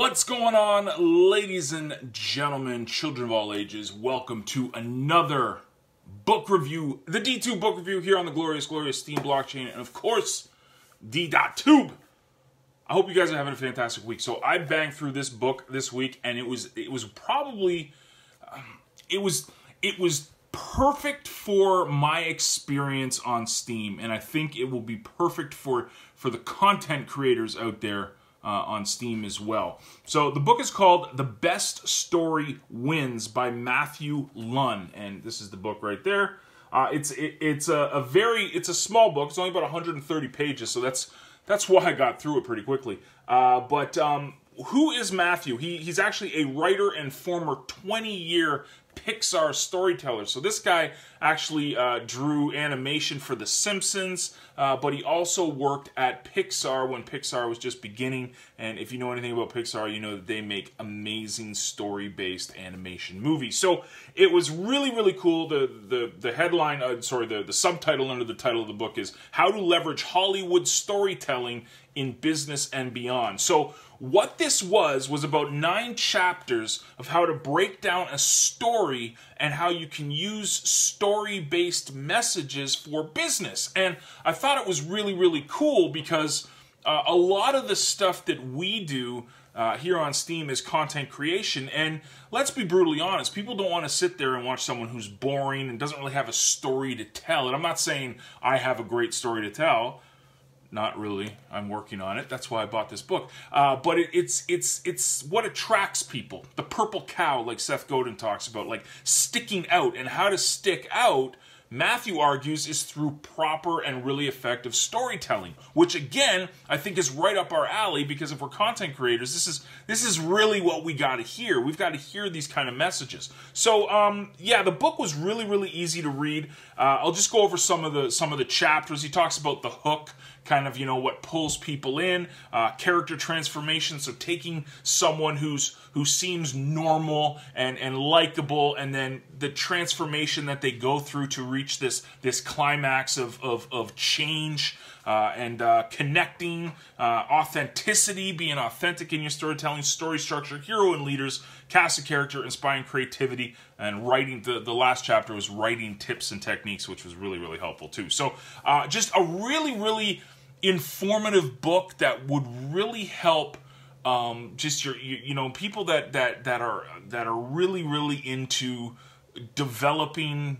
What's going on, ladies and gentlemen, children of all ages? Welcome to another book review, the D2 book review here on the glorious, glorious Steem blockchain, and of course, D.Tube. I hope you guys are having a fantastic week. So I banged through this book this week, and it was it was probably um, it was it was perfect for my experience on Steem, and I think it will be perfect for for the content creators out there uh, on Steem as well. So the book is called The Best Story Wins by Matthew Luhn, and this is the book right there. Uh, it's it, it's a, a, very it's a small book. It's only about 130 pages, so that's that's why I got through it pretty quickly. Uh, but um, who is Matthew? He, he's actually a writer and former 20 year Pixar storyteller. So this guy actually uh, drew animation for The Simpsons, uh, but he also worked at Pixar when Pixar was just beginning. And if you know anything about Pixar, you know that they make amazing story-based animation movies. So it was really, really cool. The the the headline, uh, sorry, the the subtitle under the title of the book is "How to Leverage Hollywood Storytelling in Business and Beyond." So what this was was about nine chapters of how to break down a story and how you can use story based messages for business. And I thought it was really, really cool because uh, a lot of the stuff that we do. Uh, here on Steem is content creation. And let's be brutally honest, people don't want to sit there and watch someone who's boring and doesn't really have a story to tell. And I'm not saying I have a great story to tell. Not really. I'm working on it. That's why I bought this book. Uh, but it, it's it's it's what attracts people. The purple cow, like Seth Godin talks about, like sticking out and how to stick out. Matthew argues is through proper and really effective storytelling, which again I think is right up our alley because if we're content creators, this is this is really what we got to hear. We've got to hear these kind of messages. So um, yeah, the book was really really easy to read. Uh, I'll just go over some of the some of the chapters. He talks about the hook kind of you know what pulls people in uh, character transformation so taking someone who's who seems normal and and likable and then the transformation that they go through to this this climax of of, of change uh, and uh, connecting, uh, authenticity, being authentic in your storytelling, story structure, hero and leaders, cast a character, inspiring creativity, and writing. The, the last chapter was writing tips and techniques, which was really, really helpful too. So, uh, just a really, really informative book that would really help um, just your you, you, know people that that that are that are really really into developing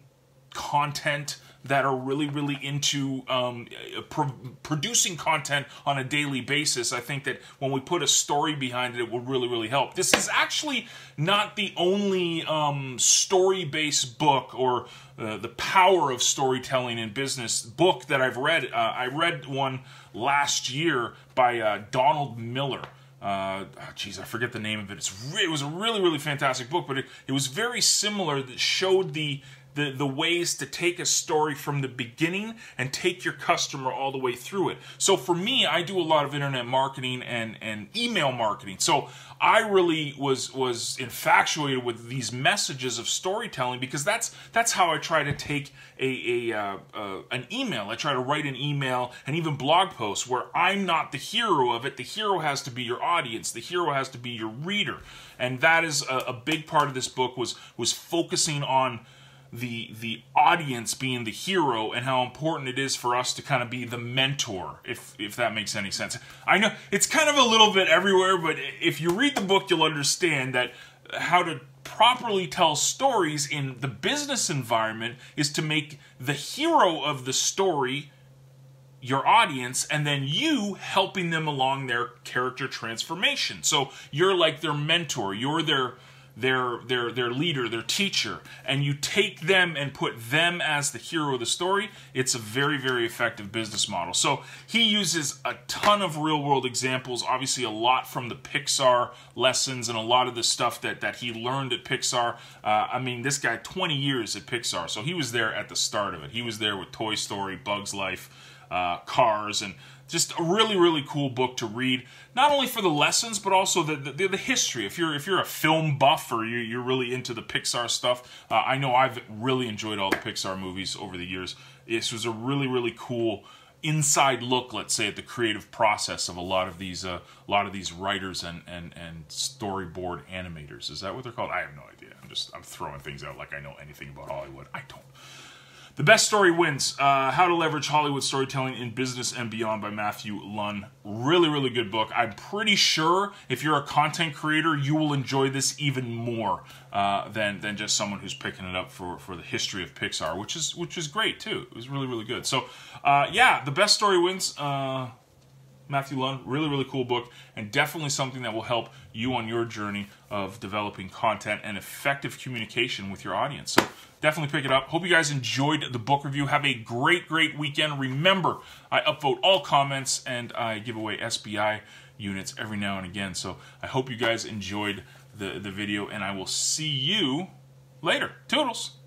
content that are really really into um, pro- producing content on a daily basis i think that when we put a story behind it it will really really help this is actually not the only um, story based book or uh, the power of storytelling in business book that i've read uh, i read one last year by uh, donald miller uh, geez, I forget the name of it. It's it was a really, really fantastic book, but it, it was very similar. That showed the the, the ways to take a story from the beginning and take your customer all the way through it. So for me, I do a lot of internet marketing and, and email marketing. So I really was was infatuated with these messages of storytelling because that's that's how I try to take a, a uh, uh, an email. I try to write an email and even blog posts where I'm not the hero of it. The hero has to be your audience. The hero has to be your reader, and that is a, a big part of this book was was focusing on the the audience being the hero and how important it is for us to kind of be the mentor if if that makes any sense. I know it's kind of a little bit everywhere but if you read the book you'll understand that how to properly tell stories in the business environment is to make the hero of the story your audience and then you helping them along their character transformation. So you're like their mentor you're their their their their leader, their teacher, and you take them and put them as the hero of the story, it's a very very effective business model. So he uses a ton of real world examples, obviously a lot from the Pixar lessons and a lot of the stuff that that he learned at Pixar. Uh, I mean, this guy 20 years at Pixar, so he was there at the start of it. He was there with Toy Story, Bugs Life, uh, Cars, and just a really really cool book to read not only for the lessons but also the the, the history if you're if you're a film buff or you're, you're really into the pixar stuff uh, i know i've really enjoyed all the pixar movies over the years this was a really really cool inside look, let's say, at the creative process of a lot of these uh, a lot of these writers and, and and storyboard animators. Is that what they're called? I have no idea. I'm just I'm throwing things out like I know anything about Hollywood. I don't. The best story wins. Uh, How to Leverage Hollywood Storytelling in Business and Beyond by Matthew Luhn. Really, really good book. I'm pretty sure if you're a content creator, you will enjoy this even more uh, than than just someone who's picking it up for, for the history of Pixar, which is which is great too. It was really, really good. So, uh, yeah, the best story wins. Matthew Luhn, really, really cool book, and definitely something that will help you on your journey of developing content and effective communication with your audience. So definitely pick it up. Hope you guys enjoyed the book review. Have a great, great weekend. Remember, I upvote all comments and I give away SBI units every now and again. So I hope you guys enjoyed the, the video, and I will see you later. Toodles!